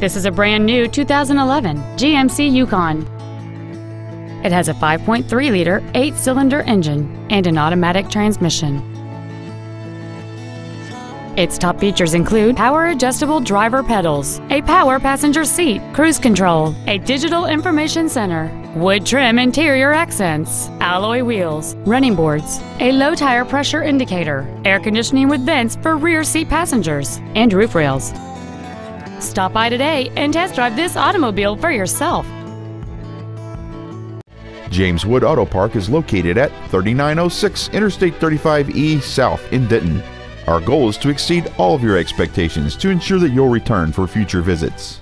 This is a brand new 2011 GMC Yukon. It has a 5.3 liter, 8 cylinder engine and an automatic transmission. Its top features include power adjustable driver pedals, a power passenger seat, cruise control, a digital information center, wood trim interior accents, alloy wheels, running boards, a low tire pressure indicator, air conditioning with vents for rear seat passengers, and roof rails. Stop by today and test drive this automobile for yourself. James Wood Auto Park is located at 3906 Interstate 35E South in Denton. Our goal is to exceed all of your expectations to ensure that you'll return for future visits.